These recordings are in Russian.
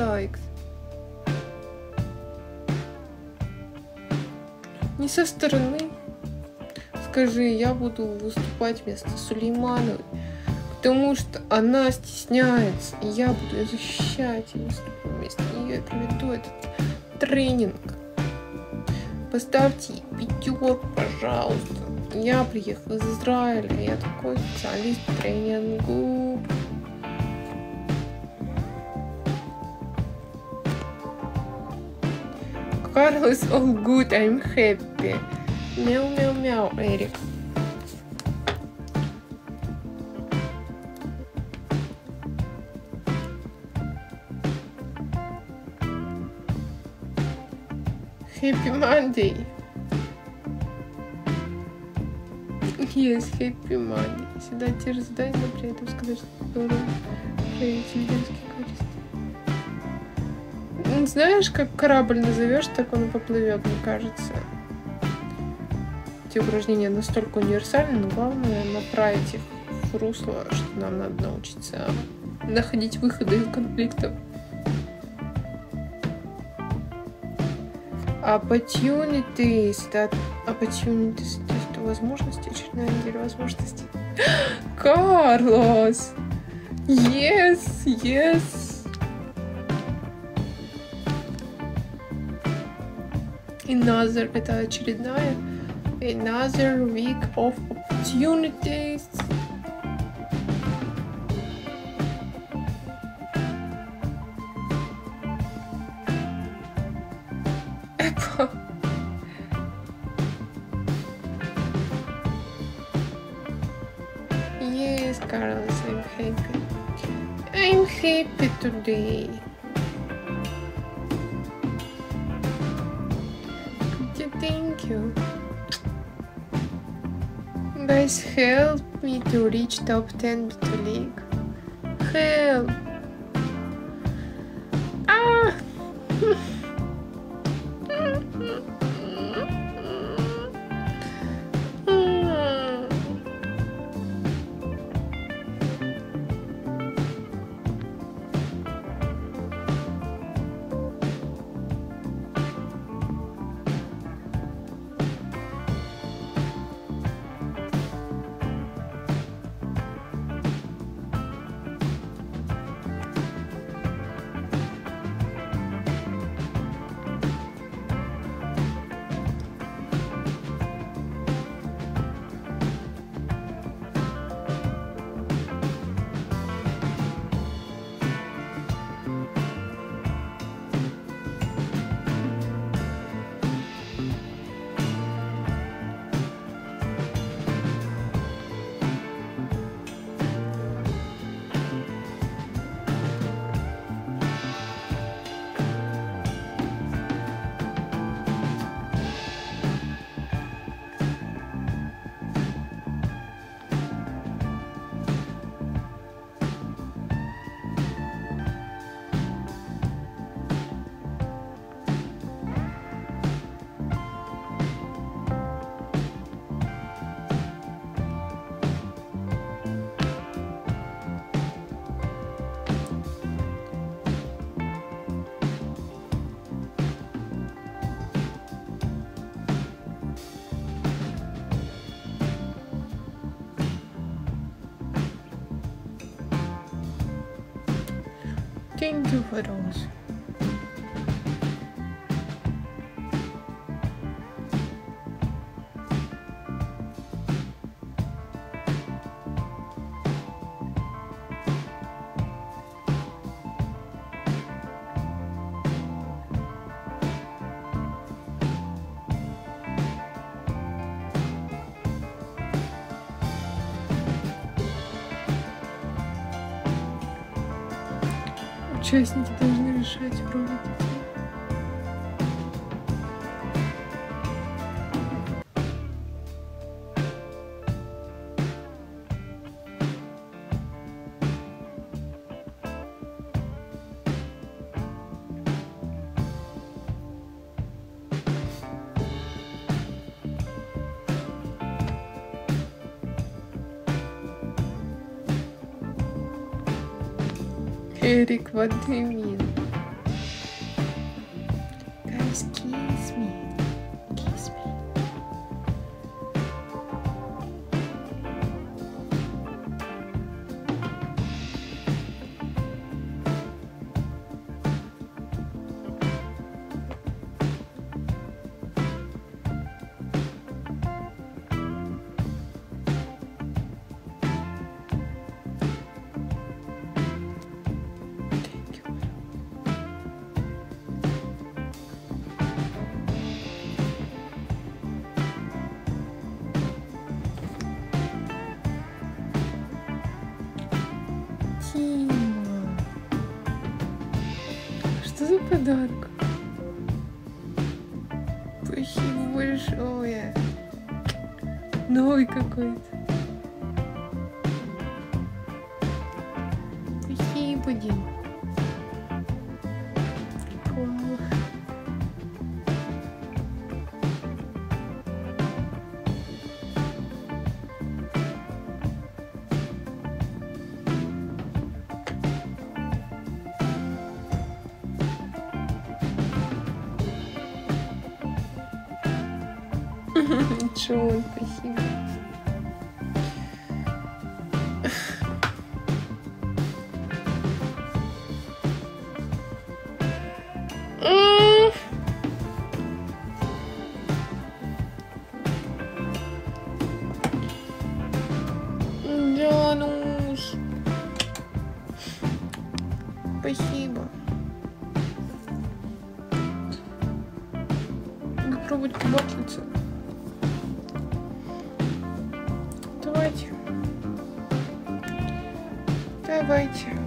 likes. Не со стороны. Скажи, я буду выступать вместо Сулеймановой, потому что она стесняется, и я буду ее защищать, и выступлю вместо нее и проведу этот тренинг. Поставьте пятерку, пожалуйста. Я приехала из Израиля, я такой специалист по тренингу. Carlos, all good, I'm happy. Мяу, мяу, мяу, Эрик. Happy Monday. Yes, Happy Monday. Сюда те задание, но при этом сказать, что здорово Знаешь, как корабль назовешь, так он и поплывет, мне кажется. Эти упражнения настолько универсальны, но главное направить их в русло, что нам надо научиться находить выходы из конфликтов. Opportunities, да, opportunities, то есть возможности, очередная неделя возможностей. Карлос! Yes, yes! Another, это очередная. Another week of opportunities. Apple. Yes, Carlos, I'm happy. I'm happy today. Thank you. Guys, help me to reach top 10 to League. Help. Ah! Two photos. Участники должны решать роли Эрик, what подарок? Спасибо большое. Новый какой-то. Спасибо, Дим. Джон, спасибо. Януш. Спасибо. Попробовать побатлиться. Давайте.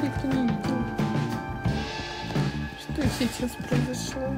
Никто не видел. Что сейчас произошло?